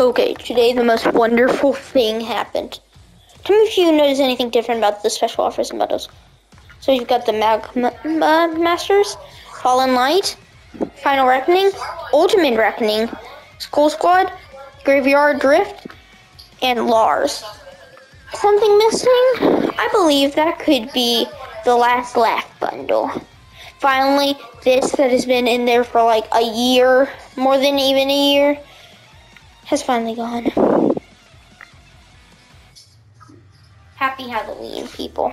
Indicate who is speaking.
Speaker 1: Okay, today the most wonderful thing happened. Tell me if you notice anything different about the special offers and bundles. So you've got the Mag uh, Masters, Fallen Light, Final Reckoning, Ultimate Reckoning, Skull Squad, Graveyard Drift, and Lars. Something missing? I believe that could be the Last Laugh bundle. Finally, this that has been in there for like a year, more than even a year, has finally gone. Happy Halloween, people.